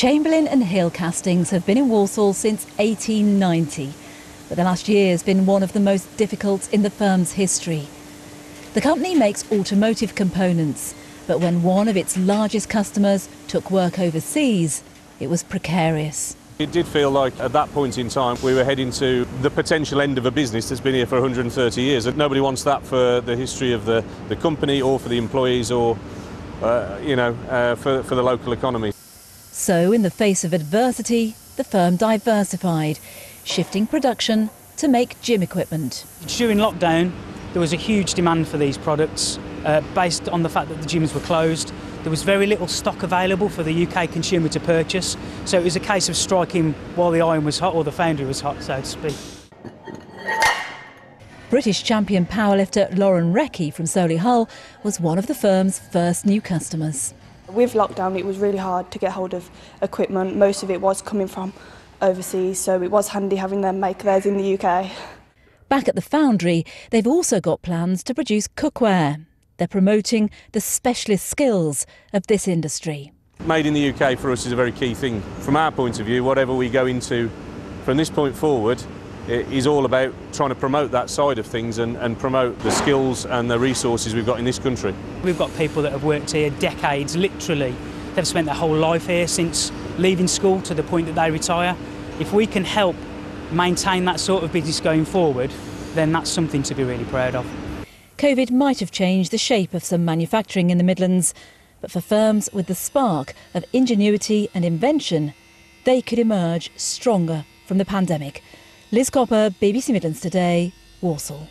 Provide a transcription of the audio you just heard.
Chamberlin and Hill castings have been in Walsall since 1890, but the last year has been one of the most difficult in the firm's history. The company makes automotive components, but when one of its largest customers took work overseas, it was precarious. It did feel like at that point in time we were heading to the potential end of a business that's been here for 130 years. And nobody wants that for the history of the, the company or for the employees or, uh, you know, uh, for, for the local economy. So, in the face of adversity, the firm diversified, shifting production to make gym equipment. During lockdown, there was a huge demand for these products uh, based on the fact that the gyms were closed. There was very little stock available for the UK consumer to purchase, so it was a case of striking while the iron was hot or the foundry was hot, so to speak. British champion powerlifter Lauren Recce from Solihull was one of the firm's first new customers. With lockdown, it was really hard to get hold of equipment. Most of it was coming from overseas, so it was handy having them make theirs in the UK. Back at the foundry, they've also got plans to produce cookware. They're promoting the specialist skills of this industry. Made in the UK for us is a very key thing. From our point of view, whatever we go into from this point forward, is all about trying to promote that side of things and, and, promote the skills and the resources we've got in this country. We've got people that have worked here decades, literally. They've spent their whole life here since leaving school to the point that they retire. If we can help maintain that sort of business going forward, then that's something to be really proud of. COVID might have changed the shape of some manufacturing in the Midlands, but for firms with the spark of ingenuity and invention, they could emerge stronger from the pandemic. Liz Copper, BBC Midlands Today, Walsall.